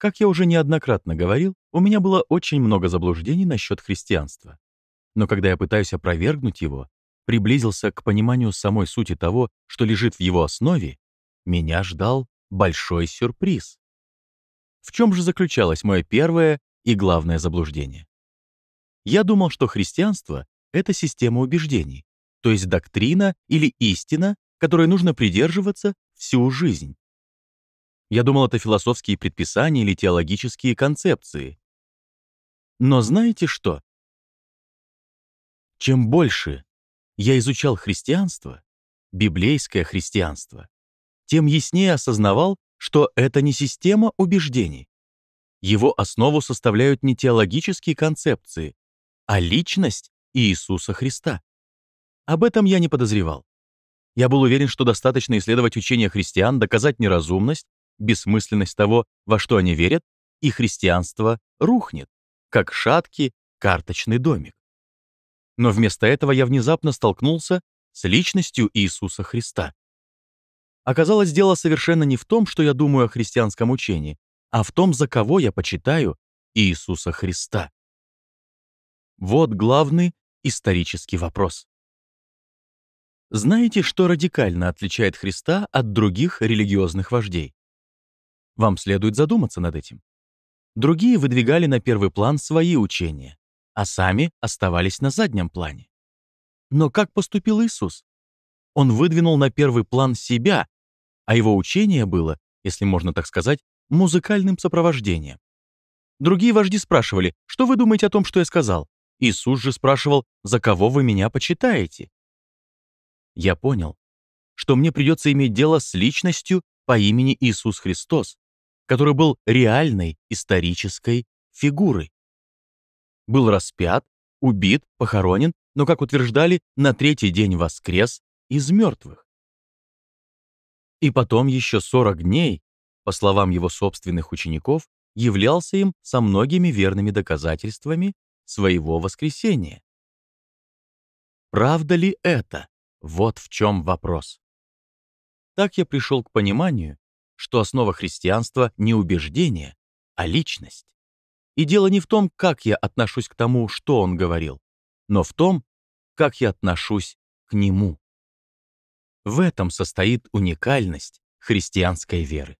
Как я уже неоднократно говорил, у меня было очень много заблуждений насчет христианства. Но когда я пытаюсь опровергнуть его, приблизился к пониманию самой сути того, что лежит в его основе, меня ждал большой сюрприз. В чем же заключалось мое первое и главное заблуждение? Я думал, что христианство — это система убеждений, то есть доктрина или истина, которой нужно придерживаться всю жизнь. Я думал, это философские предписания или теологические концепции. Но знаете что? Чем больше я изучал христианство, библейское христианство, тем яснее осознавал, что это не система убеждений. Его основу составляют не теологические концепции, а личность Иисуса Христа. Об этом я не подозревал. Я был уверен, что достаточно исследовать учения христиан, доказать неразумность, бессмысленность того, во что они верят, и христианство рухнет, как шаткий карточный домик. Но вместо этого я внезапно столкнулся с личностью Иисуса Христа. Оказалось, дело совершенно не в том, что я думаю о христианском учении, а в том, за кого я почитаю Иисуса Христа. Вот главный исторический вопрос. Знаете, что радикально отличает Христа от других религиозных вождей? Вам следует задуматься над этим. Другие выдвигали на первый план свои учения, а сами оставались на заднем плане. Но как поступил Иисус? Он выдвинул на первый план себя, а его учение было, если можно так сказать, музыкальным сопровождением. Другие вожди спрашивали, что вы думаете о том, что я сказал? Иисус же спрашивал, за кого вы меня почитаете? я понял, что мне придется иметь дело с личностью по имени Иисус Христос, который был реальной исторической фигурой. Был распят, убит, похоронен, но, как утверждали, на третий день воскрес из мертвых. И потом еще 40 дней, по словам его собственных учеников, являлся им со многими верными доказательствами своего воскресения. Правда ли это? Вот в чем вопрос. Так я пришел к пониманию, что основа христианства не убеждение, а личность. И дело не в том, как я отношусь к тому, что он говорил, но в том, как я отношусь к нему. В этом состоит уникальность христианской веры.